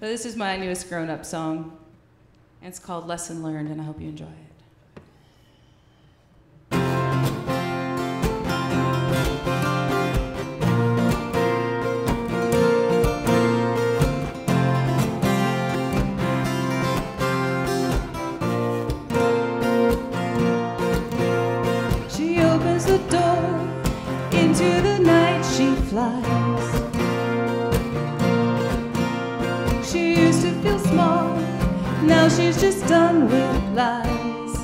So this is my newest grown-up song, and it's called Lesson Learned, and I hope you enjoy it. She opens the door, into the night she flies. Now she's just done with lies.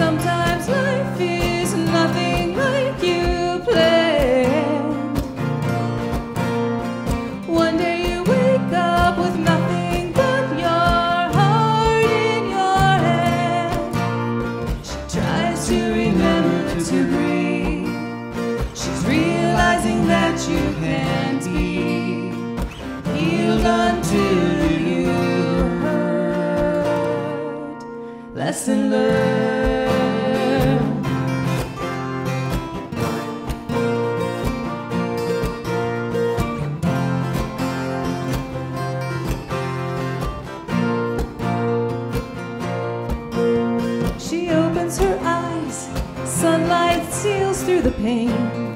Sometimes life is nothing like you planned. One day you wake up with nothing but your heart in your hand. She tries to remember to breathe. Lesson learned. She opens her eyes, sunlight seals through the pane.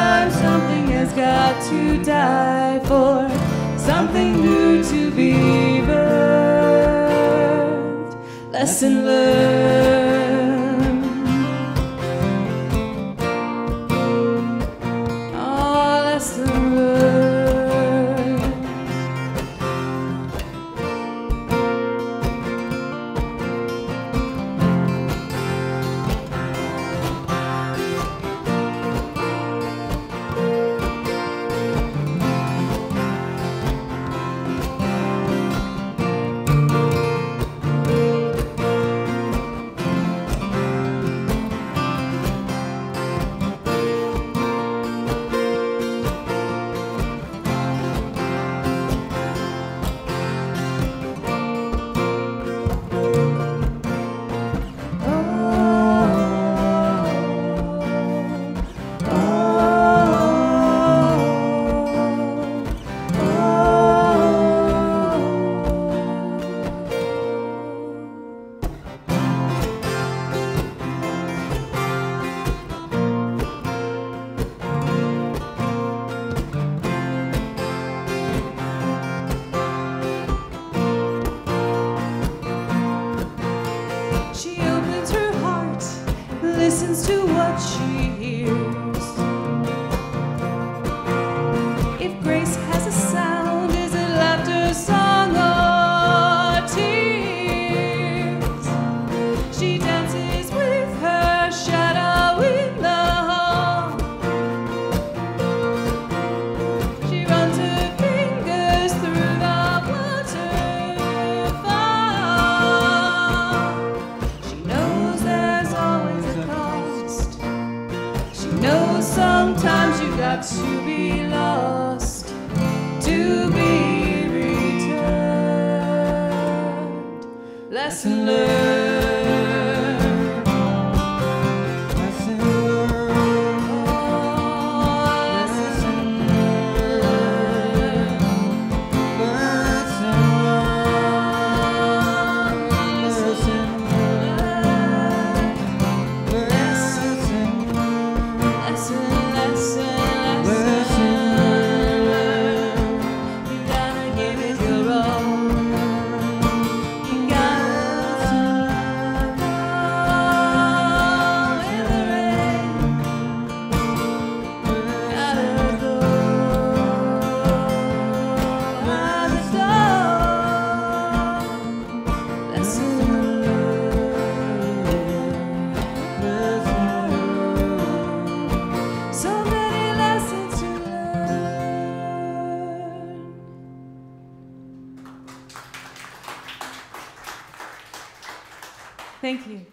Sometimes something has got to die for something new to be birthed. Lesson learned. Listens to what she hears. To be lost to be returned. Lesson learned. Thank you.